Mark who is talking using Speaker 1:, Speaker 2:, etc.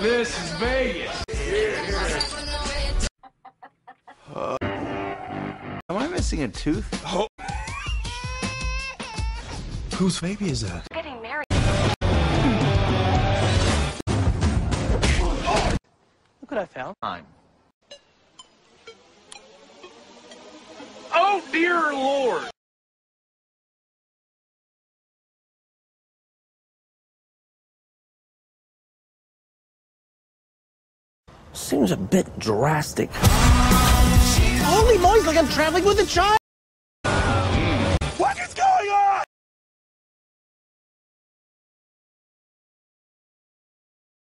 Speaker 1: This is Vegas. Yeah. Uh, am I missing a tooth?
Speaker 2: Oh. Whose baby is that?
Speaker 3: Getting married.
Speaker 4: Look what I found.
Speaker 1: Time.
Speaker 2: Oh dear lord!
Speaker 4: Seems a bit drastic. Holy moly, like I'm traveling with a child!